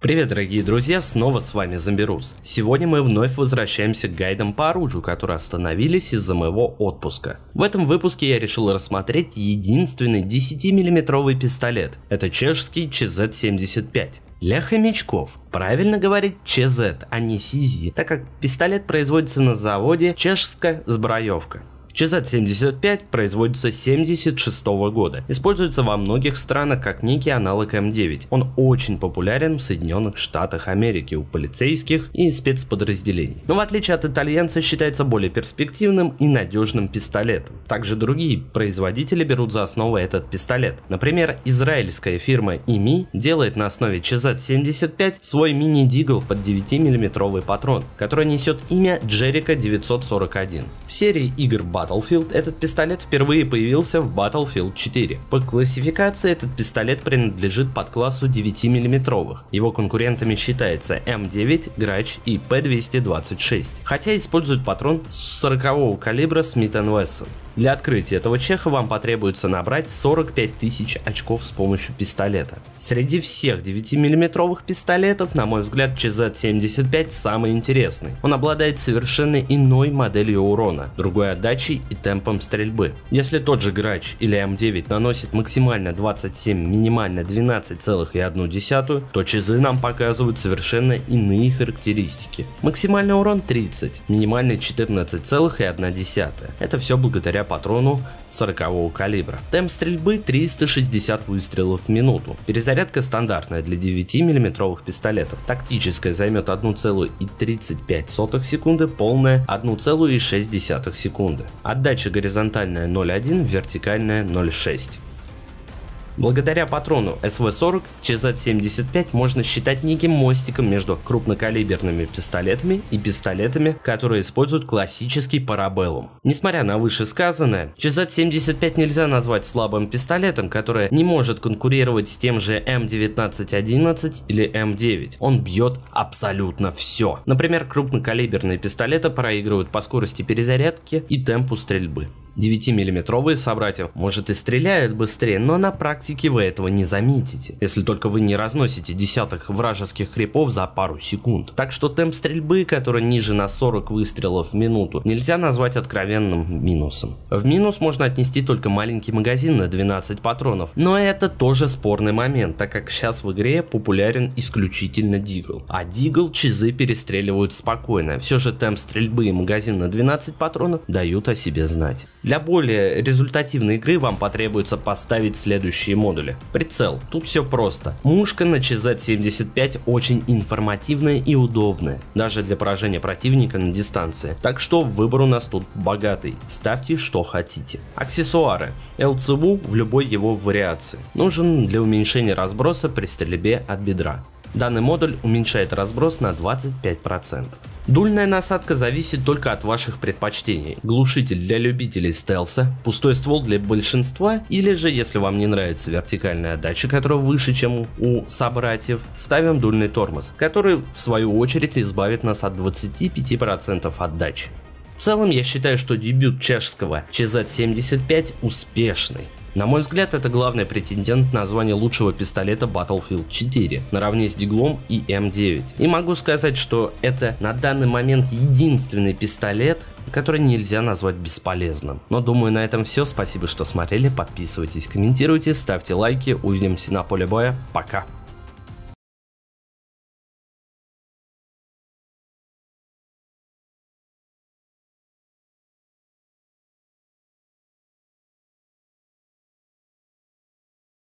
Привет, дорогие друзья, снова с вами Зомбирус. Сегодня мы вновь возвращаемся к гайдам по оружию, которые остановились из-за моего отпуска. В этом выпуске я решил рассмотреть единственный 10-миллиметровый пистолет. Это чешский ЧЗ-75. Для хомячков. Правильно говорить ЧЗ, а не СИЗИ, так как пистолет производится на заводе чешская сброевка. ЧЗ-75 производится с 76 года. Используется во многих странах как некий аналог М9. Он очень популярен в Соединенных Штатах Америки у полицейских и спецподразделений. Но в отличие от итальянца считается более перспективным и надежным пистолетом. Также другие производители берут за основу этот пистолет. Например, израильская фирма IMI делает на основе ЧЗ-75 свой мини- Deagle под 9 миллиметровый патрон, который несет имя Jericho 941. В серии игр Battlefield этот пистолет впервые появился в Battlefield 4. По классификации этот пистолет принадлежит подклассу 9 мм. Его конкурентами считается М9, Грач и P226, хотя используют патрон 40 калибра Smith Wesson. Для открытия этого чеха вам потребуется набрать 45 тысяч очков с помощью пистолета. Среди всех 9-миллиметровых пистолетов, на мой взгляд, ЧЗ-75 самый интересный. Он обладает совершенно иной моделью урона, другой отдачей и темпом стрельбы. Если тот же Грач или М9 наносит максимально 27, минимально 12,1, то ЧЗ нам показывают совершенно иные характеристики. Максимальный урон 30, минимальный 14,1. Это все благодаря патрону 40 калибра. Темп стрельбы 360 выстрелов в минуту. Перезарядка стандартная для 9 миллиметровых пистолетов. Тактическая займет 1,35 секунды, полная 1,6 секунды. Отдача горизонтальная 0,1, вертикальная 0,6. Благодаря патрону СВ-40 ЧЗ-75 можно считать неким мостиком между крупнокалиберными пистолетами и пистолетами, которые используют классический парабеллум. Несмотря на вышесказанное, ЧЗ-75 нельзя назвать слабым пистолетом, который не может конкурировать с тем же М1911 или М9. Он бьет абсолютно все. Например, крупнокалиберные пистолеты проигрывают по скорости перезарядки и темпу стрельбы. 9-миллиметровые собратья, может и стреляют быстрее, но на практике вы этого не заметите, если только вы не разносите десяток вражеских крипов за пару секунд. Так что темп стрельбы, который ниже на 40 выстрелов в минуту, нельзя назвать откровенным минусом. В минус можно отнести только маленький магазин на 12 патронов, но это тоже спорный момент, так как сейчас в игре популярен исключительно Дигл. А Дигл чизы перестреливают спокойно, все же темп стрельбы и магазин на 12 патронов дают о себе знать. Для более результативной игры вам потребуется поставить следующие модули. Прицел. Тут все просто. Мушка на CZ75 очень информативная и удобная, даже для поражения противника на дистанции. Так что выбор у нас тут богатый. Ставьте что хотите. Аксессуары. ЛЦУ в любой его вариации. Нужен для уменьшения разброса при стрельбе от бедра. Данный модуль уменьшает разброс на 25%. Дульная насадка зависит только от ваших предпочтений. Глушитель для любителей стелса, пустой ствол для большинства, или же, если вам не нравится вертикальная отдача, которая выше, чем у собратьев, ставим дульный тормоз, который в свою очередь избавит нас от 25% отдачи. В целом я считаю, что дебют чешского ЧЗ-75 успешный. На мой взгляд, это главный претендент на звание лучшего пистолета Battlefield 4, наравне с Диглом и М9. И могу сказать, что это на данный момент единственный пистолет, который нельзя назвать бесполезным. Но думаю на этом все, спасибо что смотрели, подписывайтесь, комментируйте, ставьте лайки, увидимся на поле боя, пока.